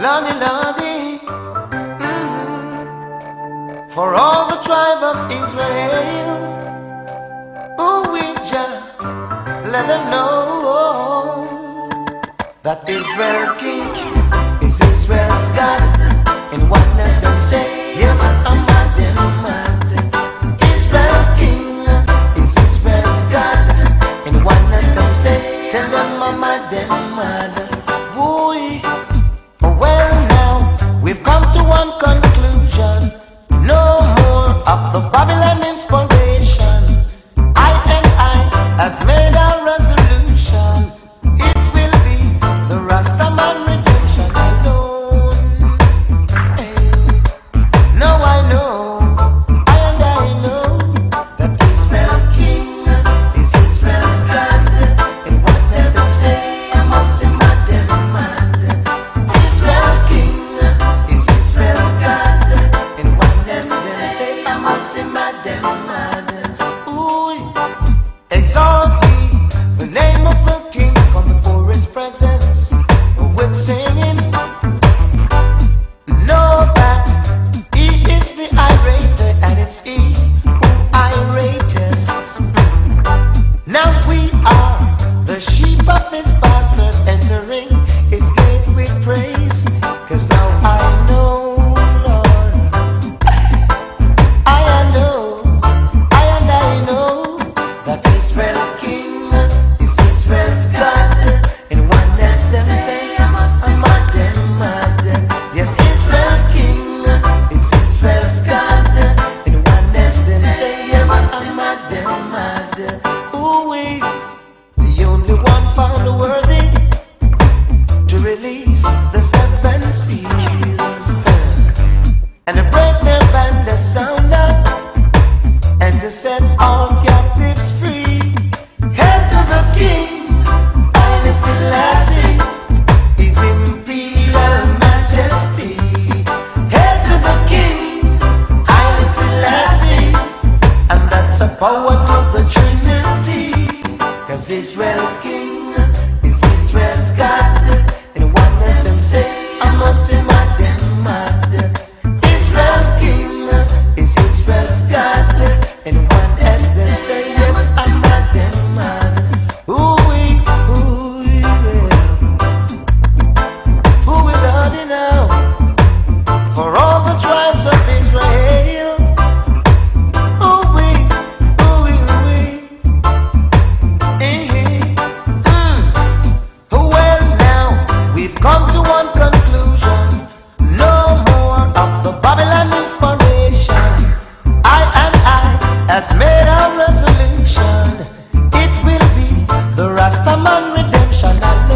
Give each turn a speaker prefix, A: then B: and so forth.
A: Lonely, lonely. For all the tribe of Israel. Ooh, we just let them know that Israel's king is Israel's God. And what man's gonna say? Yes, I'm not them. Israel's king is Israel's God. And what man's gonna say? Tell them I'm not them. And the rhythm and the sound up, and to set all captives free. Head to the King, Haile Selassie, His Imperial Majesty. Head to the King, Haile Selassie, and that's a power to the Trinity. Cause Israel's King is Israel. conclusion. No more of the Babylon inspiration. I and I has made a resolution. It will be the Rastaman redemption.